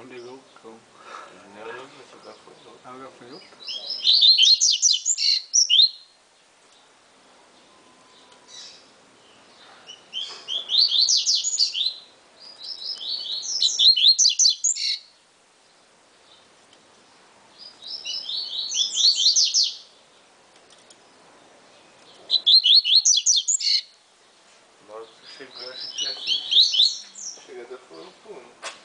onde negou o cão. Não, mas o gafanhoto. Ah, o gafanhoto? Chegou, a gente já. Chegada foi um pulo.